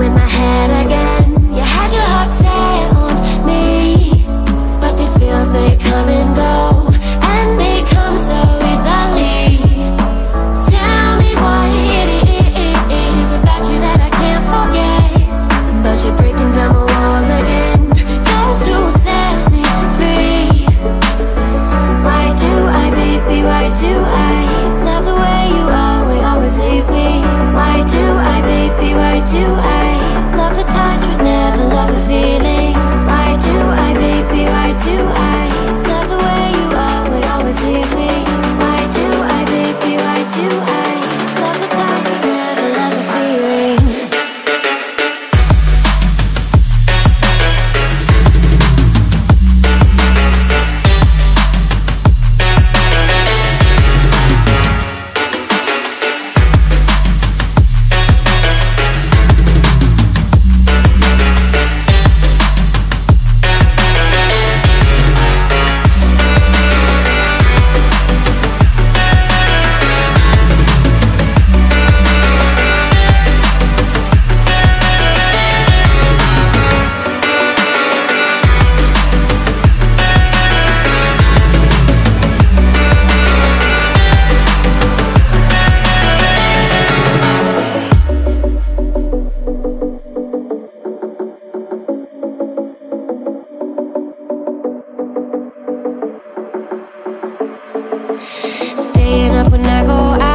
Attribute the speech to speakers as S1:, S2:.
S1: you in my head again. You had your heart set on me But these feels, they come and go And they come so easily. Tell me what it is about you that I can't forget. But you're breaking down my walls again Just to set me free. Why do I, baby, why do I Love the way you are, we always leave me? Why do I, baby, why do I Staying up when I go out.